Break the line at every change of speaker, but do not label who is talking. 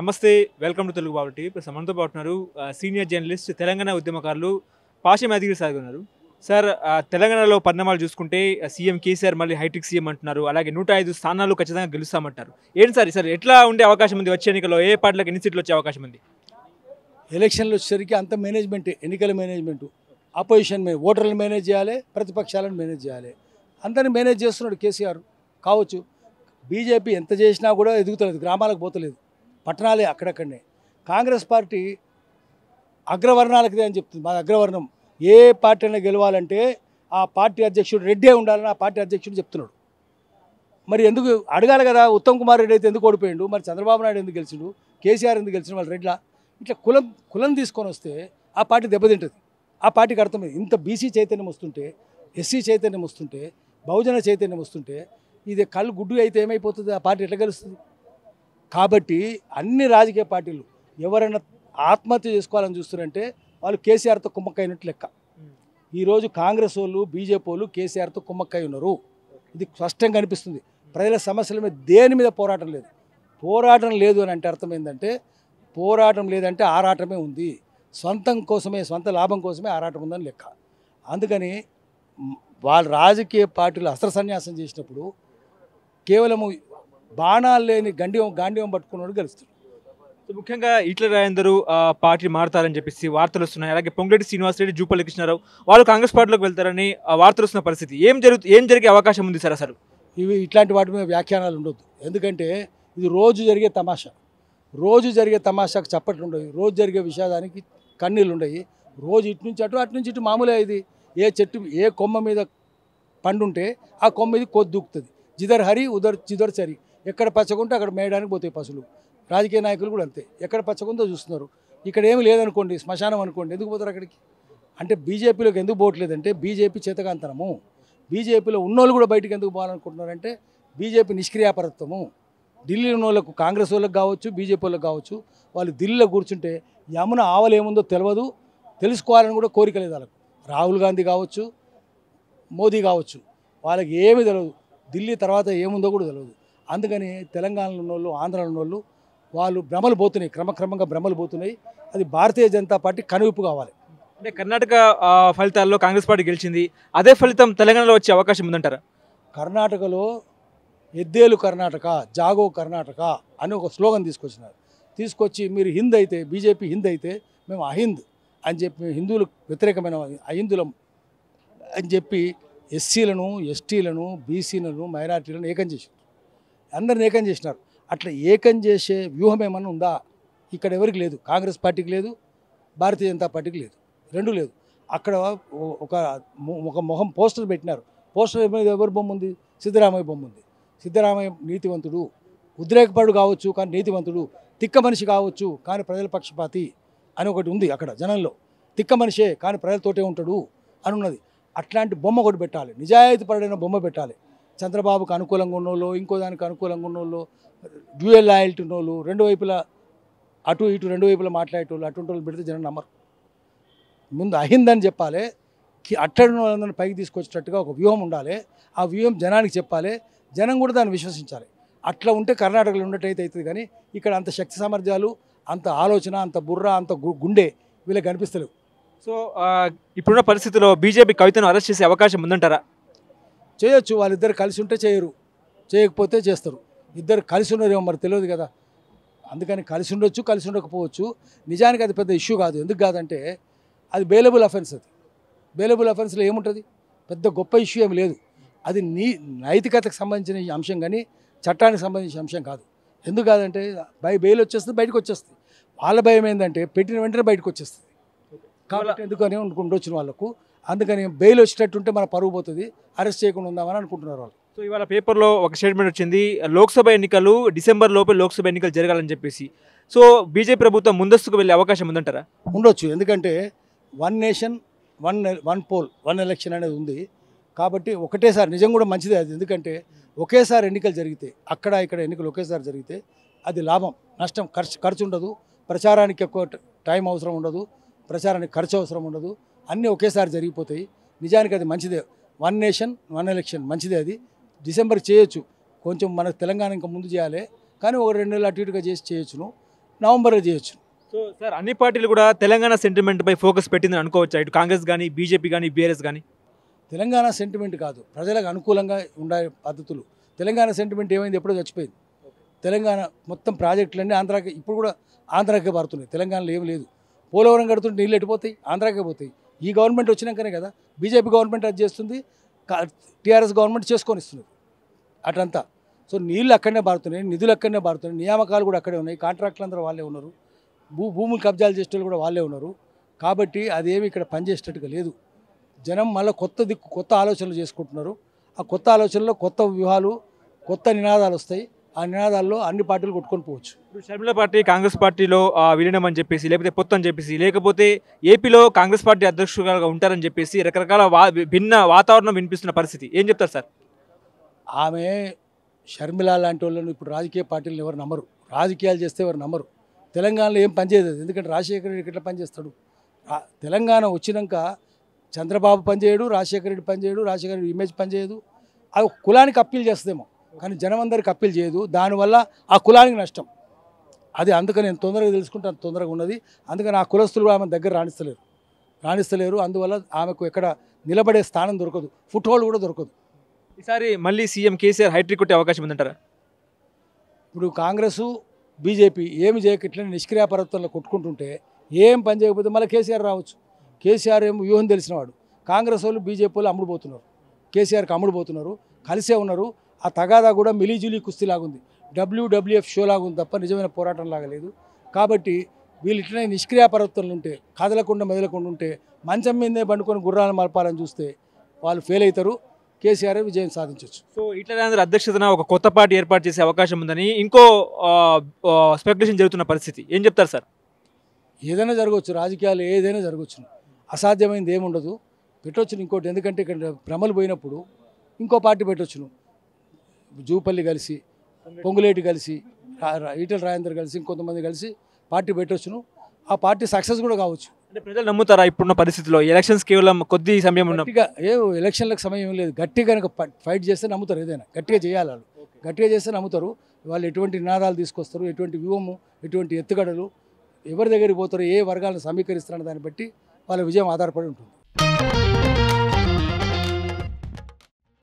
నమస్తే welcome to Telugu Babu TV. ఇప్పుడు మనతో పాటు ఉన్నారు సీనియర్ జర్నలిస్ట్ తెలంగాణ ఉద్యమకారులు పాషం యాదగిరి సార్ ఉన్నారు. సార్ తెలంగాణలో పరిణామాలు చూసుకుంటే సీఎం కేసీఆర్ మళ్ళీ హైటెక్ సీఎం అంటున్నారు అలాగే నూట ఐదు స్థానాలు ఖచ్చితంగా గెలుస్తామంటారు. ఏంటి సార్ సార్ ఎట్లా ఉండే అవకాశం ఉంది వచ్చే ఎన్నికల్లో? ఏ పార్టీలకు ఎన్ని సీట్లు వచ్చే అవకాశం ఉంది?
ఎలక్షన్లు వచ్చేసరికి అంత మేనేజ్మెంట్ ఎన్నికల మేనేజ్మెంట్ అపోజిషన్ ఓటర్లను మేనేజ్ చేయాలి ప్రతిపక్షాలను మేనేజ్ చేయాలి. అందరిని మేనేజ్ చేస్తున్నాడు కేసీఆర్. కావచ్చు బీజేపీ ఎంత చేసినా కూడా ఎదుగుతలేదు గ్రామాలకు పోతలేదు. పట్టణాలే అక్కడక్కడనే. కాంగ్రెస్ పార్టీ అగ్రవర్ణాలకి అని చెప్తుంది మా అగ్రవర్ణం. ఏ పార్టీ అయినా గెలవాలంటే ఆ పార్టీ అధ్యక్షుడు రెడ్డే ఉండాలని ఆ పార్టీ అధ్యక్షుడు చెప్తున్నాడు. మరి ఎందుకు అడగాలి కదా ఉత్తమ్ కుమార్ రెడ్డి అయితే ఎందుకు ఓడిపోయిండు మరి చంద్రబాబు నాయుడు ఎందుకు గెలిచిండు కేసీఆర్ ఎందుకు గెలిచిన వాళ్ళు రెడ్లా ఇట్లా కులం కులం తీసుకొని వస్తే ఆ పార్టీ దెబ్బతింటుంది. ఆ పార్టీకి అర్థమైంది ఇంత బీసీ చైతన్యం వస్తుంటే ఎస్సీ చైతన్యం వస్తుంటే బహుజన చైతన్యం వస్తుంటే ఇది కళ్ళు గుడ్డు అయితే ఏమైపోతుంది ఆ పార్టీ ఎట్లా గెలుస్తుంది? కాబట్టి అన్ని రాజకీయ పార్టీలు ఎవరైనా ఆత్మహత్య చేసుకోవాలని చూస్తున్నారంటే వాళ్ళు కేసీఆర్తో కుమ్మక్కైనట్టు లెక్క. ఈరోజు కాంగ్రెస్ వాళ్ళు బీజేపీ వాళ్ళు కేసీఆర్తో కుమ్మక్కై ఉన్నారు. ఇది స్పష్టంగా కనిపిస్తుంది ప్రజల సమస్యల మీద దేని మీద పోరాటం లేదు. పోరాటం లేదు అని అంటే అర్థం ఏంటంటే పోరాటం లేదంటే ఆరాటమే ఉంది. సొంతం కోసమే సొంత లాభం కోసమే ఆరాటం ఉందని లెక్క. అందుకని వాళ్ళ రాజకీయ పార్టీలు అస్త్ర సన్యాసం చేసినప్పుడు కేవలము బాణాలు లేని గండియం గాండియం పట్టుకున్నాడు గెలుస్తాడు
ముఖ్యంగా ఈట్ల రాజేందరు ఆ, పార్టీ మారుతారని చెప్పేసి వార్తలు వస్తున్నాయి. అలాగే పొంగులేటి శ్రీనివాసరెడ్డి జూపల్లి కృష్ణారావు వాళ్ళు కాంగ్రెస్ పార్టీలోకి వెళ్తారని ఆ, వార్తలు వస్తున్న పరిస్థితి. ఏం జరుగు ఏం జరిగే అవకాశం ఉంది సార్ అసలు?
ఇవి ఇట్లాంటి వాటి మీద వ్యాఖ్యానాలు ఉండొద్దు. ఎందుకంటే ఇది రోజు జరిగే తమాషా. రోజు జరిగే తమాషాకు చప్పట్లు ఉండవు. రోజు జరిగే విషాదానికి కన్నీళ్ళు ఉండయి. రోజు ఇటు నుంచి అటు అటు నుంచి ఇటు మామూలే ఇది. ఏ చెట్టు ఏ కొమ్మ మీద పండు ఉంటే ఆ కొమ్మ ఇది కొద్ది దూకుతుంది. జిదర్ హరి ఉదర్ జిదర్ చరి. ఎక్కడ పచ్చకుంటే అక్కడ మేయడానికి పోతాయి పశువులు. రాజకీయ నాయకులు కూడా అంతే. ఎక్కడ పచ్చకుందో చూస్తున్నారు. ఇక్కడ ఏమి లేదనుకోండి శ్మశానం అనుకోండి ఎందుకు పోతారు అక్కడికి? అంటే బీజేపీలోకి ఎందుకు పోవట్లేదంటే బీజేపీ చేతకాంతనము బీజేపీలో ఉన్నోళ్ళు కూడా బయటకు ఎందుకు పోవాలనుకుంటున్నారంటే బీజేపీ నిష్క్రియాపరత్వము. ఢిల్లీ ఉన్న వాళ్ళకు కాంగ్రెస్ వాళ్ళకి కావచ్చు బీజేపీ వాళ్ళకి కావచ్చు వాళ్ళు ఢిల్లీలో కూర్చుంటే యమున ఆవలేముందో తెలియదు తెలుసుకోవాలని కూడా కోరిక లేదు వాళ్ళకు. రాహుల్ గాంధీ కావచ్చు మోదీ కావచ్చు వాళ్ళకి ఏమీ తెలియదు ఢిల్లీ తర్వాత ఏముందో కూడా తెలియదు అందుకని తెలంగాణలో ఉన్న వాళ్ళు ఆంధ్రాలో ఉన్న వాళ్ళు వాళ్ళు భ్రమలు పోతున్నాయి. క్రమక్రమంగా భ్రమలు పోతున్నాయి. అది భారతీయ జనతా పార్టీ కనువిప్పు కావాలి.
అంటే కర్ణాటక ఫలితాల్లో కాంగ్రెస్ పార్టీ గెలిచింది. అదే ఫలితం తెలంగాణలో వచ్చే అవకాశం ఉందంటారా?
కర్ణాటకలో ఎద్దేలు కర్ణాటక జాగో కర్ణాటక అని ఒక స్లోగన్ తీసుకొచ్చినారు. తీసుకొచ్చి మీరు హింద్ అయితే బీజేపీ హింద్ అయితే మేము అహింద్ అని చెప్పి మేము హిందువులు వ్యతిరేకమైన అహిందులం అని చెప్పి ఎస్సీలను ఎస్టీలను బీసీలను మైనార్టీలను ఏకం చేశారు అందరిని ఏకం చేసినారు. అట్లా ఏకం చేసే వ్యూహం ఏమన్నా ఉందా? ఇక్కడ ఎవరికి లేదు. కాంగ్రెస్ పార్టీకి లేదు భారతీయ జనతా పార్టీకి లేదు. రెండు లేదు. అక్కడ ఒక ఒక మొహం పోస్టర్ పెట్టినారు. పోస్టర్ మీద ఎవరి బొమ్మ ఉంది? సిద్ధరామయ్య బొమ్మ ఉంది. సిద్ధరామయ్య నీతివంతుడు. ఉద్రేకపడు కావచ్చు కానీ నీతివంతుడు. తిక్క మనిషి కావచ్చు కానీ ప్రజల పక్షపాతి అని ఒకటి ఉంది అక్కడ జనంలో. తిక్క మనిషే కానీ ప్రజలతోటే ఉంటాడు అని ఉన్నది అట్లాంటి బొమ్మ ఒకటి పెట్టాలి. నిజాయితీ పరుడైన బొమ్మ పెట్టాలి. చంద్రబాబుకు అనుకూలంగా ఉన్నోళ్ళు ఇంకో దానికి అనుకూలంగా ఉన్నోళ్ళు డ్యూయల్ లాయల్టీ ఉన్నోళ్ళు రెండు వైపులా అటు ఇటు రెండు వైపులా మాట్లాడేటోళ్ళు అటువంటి వాళ్ళు పెడితే జనం నమ్మరు. ముందు అహిందని చెప్పాలి కి- అట్టడిన వాళ్ళందరినీ పైకి తీసుకొచ్చేటట్టుగా ఒక వ్యూహం ఉండాలి ఆ వ్యూహం జనానికి చెప్పాలి జనం కూడా దాన్ని విశ్వసించాలి. అట్లా ఉంటే కర్ణాటకలో ఉన్నట్టయితే అవుతుంది కానీ ఇక్కడ అంత శక్తి సామర్థ్యాలు అంత ఆలోచన అంత బుర్ర అంత గు- గుండె వీళ్ళకి కనిపిస్తలేవు.
సో ఇప్పుడున్న పరిస్థితిలో బీజేపీ కవితను అరెస్ట్ చేసే అవకాశం ఉందంటారా?
చేయొచ్చు వాళ్ళిద్దరు కలిసి ఉంటే చేయరు. చేయకపోతే చేస్తారు. ఇద్దరు కలిసి ఉన్నారేమో మరి తెలియదు కదా. అందుకని కలిసి ఉండొచ్చు కలిసి ఉండకపోవచ్చు. నిజానికి అది పెద్ద ఇష్యూ కాదు. ఎందుకు కాదంటే అది బేలబుల్ అఫెన్స్ అది. బేలబుల్ అఫెన్స్లో ఏముంటుంది? పెద్ద గొప్ప ఇష్యూ ఏమి లేదు. అది నీ నైతికతకు సంబంధించిన అంశం కానీ చట్టానికి సంబంధించిన అంశం కాదు. ఎందుకు కాదంటే బై బెయిల్ వచ్చేస్తుంది బయటకు వచ్చేస్తుంది. వాళ్ళ భయం ఏంటంటే పెట్టిన వెంటనే బయటకు వచ్చేస్తుంది. కాబట్టి ఎందుకని ఉండొచ్చిన వాళ్ళకు అందుకని బెయిల్ వచ్చేటట్టుంటే మన పరువు పోతుంది అరెస్ట్ చేయకుండా ఉందామని అనుకుంటున్నారు వాళ్ళు.
సో ఇవాళ పేపర్లో ఒక స్టేట్మెంట్ వచ్చింది లోక్సభ ఎన్నికలు డిసెంబర్ లోపే లోక్సభ ఎన్నికలు జరగాలని చెప్పేసి. సో బీజేపీ ప్రభుత్వం ముందస్తుకు వెళ్ళే అవకాశం ఉందంటారా?
ఉండొచ్చు. ఎందుకంటే one nation one one poll one election అనేది ఉంది. కాబట్టి ఒకటేసారి నిజం కూడా మంచిదే అది. ఎందుకంటే ఒకేసారి ఎన్నికలు జరిగితే అక్కడ ఇక్కడ ఎన్నికలు ఒకేసారి జరిగితే అది లాభం నష్టం ఖర్చు ఖర్చు ఉండదు. ప్రచారానికి ఎక్కువ టైం అవసరం ఉండదు. ప్రచారానికి ఖర్చు అవసరం ఉండదు. అన్నీ ఒకేసారి జరిగిపోతాయి. నిజానికి అది మంచిదే. వన్ నేషన్ వన్ ఎలక్షన్ మంచిదే అది. డిసెంబర్ చేయొచ్చు. కొంచెం మన తెలంగాణ ఇంకా ముందు చేయాలి. కానీ ఒక రెండు నెలలు అటు ఇటుగా చేసి చేయొచ్చును. నవంబర్లో చేయొచ్చు.
సో సార్ అన్ని పార్టీలు కూడా తెలంగాణ సెంటిమెంట్ పై ఫోకస్ పెట్టిందని అనుకోవచ్చు? ఇటు కాంగ్రెస్ కానీ బీజేపీ కానీ బీఆర్ఎస్ కానీ
తెలంగాణ సెంటిమెంట్ కాదు. ప్రజలకు అనుకూలంగా ఉండే పద్ధతులు. తెలంగాణ సెంటిమెంట్ ఏమైంది? ఎప్పుడో చచ్చిపోయింది. తెలంగాణ మొత్తం ప్రాజెక్టులన్నీ ఆంధ్రాకి ఇప్పుడు కూడా ఆంధ్రాకే పారుతున్నాయి. తెలంగాణలో ఏం లేదు. పోలవరం కడుతుంటే నీళ్ళు ఎట్టిపోతాయి ఆంధ్రాకే పోతాయి. ఈ గవర్నమెంట్ వచ్చినాకనే కదా బీజేపీ గవర్నమెంట్ అది చేస్తుంది టీఆర్ఎస్ గవర్నమెంట్ చేసుకొని ఇస్తుంది అటంతా సో నీళ్ళు అక్కడనే పారుతున్నాయి నిధులు అక్కడనే పారుతున్నాయి నియామకాలు కూడా అక్కడే ఉన్నాయి. కాంట్రాక్టులు అందరూ వాళ్ళే ఉన్నారు. భూ భూములు కబ్జాలు చేసే వాళ్ళు కూడా వాళ్ళే ఉన్నారు. కాబట్టి అదేమి ఇక్కడ పనిచేసేటట్టుగా లేదు. జనం మళ్ళీ కొత్త దిక్కు కొత్త ఆలోచనలు చేసుకుంటున్నారు. ఆ కొత్త ఆలోచనలో కొత్త వ్యూహాలు కొత్త నినాదాలు వస్తాయి. ఆ నినాదాల్లో అన్ని పార్టీలు కొట్టుకొని పోవచ్చు.
ఇప్పుడు షర్మిల పార్టీ కాంగ్రెస్ పార్టీలో ఆ, విలీనం అని చెప్పేసి లేకపోతే పొత్తు అని చెప్పేసి లేకపోతే ఏపీలో కాంగ్రెస్ పార్టీ అధ్యక్షులుగా ఉంటారని చెప్పేసి రకరకాల వా భిన్న వాతావరణం వినిపిస్తున్న పరిస్థితి. ఏం చెప్తారు సార్?
ఆమె షర్మిల లాంటి వాళ్ళని ఇప్పుడు రాజకీయ పార్టీలను ఎవరు నమ్మరు. రాజకీయాలు చేస్తే ఎవరు నమ్మరు. తెలంగాణలో ఏం పనిచేయదు. ఎందుకంటే రాజశేఖర రెడ్డి ఎట్లా పనిచేస్తాడు తెలంగాణ వచ్చినాక చంద్రబాబు పనిచేయడు రాజశేఖర రెడ్డి పనిచేయడు రాజశేఖర రెడ్డి ఇమేజ్ పనిచేయదు అది ఒక కులానికి అప్పీల్ చేస్తుందేమో. కానీ జనం అందరికి అప్పీల్ చేయదు. దానివల్ల ఆ కులానికి నష్టం. అది అందుకని నేను తొందరగా తెలుసుకుంటే అంత తొందరగా ఉన్నది. అందుకని ఆ కులస్తులు ఆమె దగ్గర రాణిస్తలేరు. రాణిస్తలేరు. అందువల్ల ఆమెకు ఎక్కడ నిలబడే స్థానం దొరకదు. ఫుట్ హోల్డ్ కూడా దొరకదు.
ఈసారి మళ్ళీ సీఎం కేసీఆర్ హైట్రిక్ కొట్టే అవకాశం ఉందంటారా?
ఇప్పుడు కాంగ్రెస్ బీజేపీ ఏమి నిష్క్రియ పర్వతంలో కొట్టుకుంటుంటే ఏం పని చేయకపోతే మళ్ళీ కేసీఆర్ రావచ్చు. కేసీఆర్ ఏమో వ్యూహం తెలిసినవాడు కాంగ్రెస్ వాళ్ళు బీజేపీ వాళ్ళు అమ్ముడుపోతున్నారు. కేసీఆర్కి అమ్ముడుపోతున్నారు. కలిసే ఉన్నారు. ఆ తగాదా కూడా మిలీజులీ కుస్తీ లాగుంది డబ్ల్యూడబ్ల్యూఎఫ్ షో లాగుంది తప్ప నిజమైన పోరాటం లాగా లేదు. కాబట్టి వీళ్ళు ఇట్లనే నిష్క్రియ పర్వతంలో ఉంటే కదలకుండా మెదలకుండా ఉంటే మంచం మీదే బండుకొని గుర్రాలను మలపాలని చూస్తే వాళ్ళు ఫెయిల్ అవుతారు. కేసీఆర్ విజయం సాధించవచ్చు
సో ఇట్లా అధ్యక్షతన ఒక కొత్త పార్టీ ఏర్పాటు చేసే అవకాశం ఉందని ఇంకో స్పెక్యులేషన్ జరుగుతున్న పరిస్థితి. ఏం చెప్తారు సార్?
ఏదైనా జరగవచ్చు. రాజకీయాలు ఏదైనా జరగవచ్చు. అసాధ్యమైనది ఏముండదు. పెట్టొచ్చును ఇంకోటి. ఎందుకంటే ఇక్కడ భ్రమలు పోయినప్పుడు ఇంకో పార్టీ పెట్టొచ్చును. జూపల్లి కలిసి పొంగులేటి కలిసి ఈటల రాజేందర్ కలిసి ఇంకొంతమంది కలిసి పార్టీ పెట్టొచ్చును. ఆ పార్టీ సక్సెస్ కూడా కావచ్చు.
అంటే ప్రజలు నమ్ముతారా ఇప్పుడున్న పరిస్థితిలో? ఎలక్షన్స్ కేవలం కొద్ది సమయం ఉన్న
గట్టిగా ఏ ఎలక్షన్లకు సమయం ఏం లేదు. గట్టిగా కనుక ఫైట్ చేస్తే నమ్ముతారు ఏదైనా. గట్టిగా చేయాలి వాళ్ళు. గట్టిగా చేస్తే నమ్ముతారు. వాళ్ళు ఎటువంటి నినాదాలు తీసుకొస్తారు ఎటువంటి వ్యూహము ఎటువంటి ఎత్తుగడలు ఎవరి దగ్గరికి పోతారు ఏ వర్గాలను సమీకరిస్తారన్న దాన్ని బట్టి వాళ్ళ విజయం ఆధారపడి ఉంటుంది.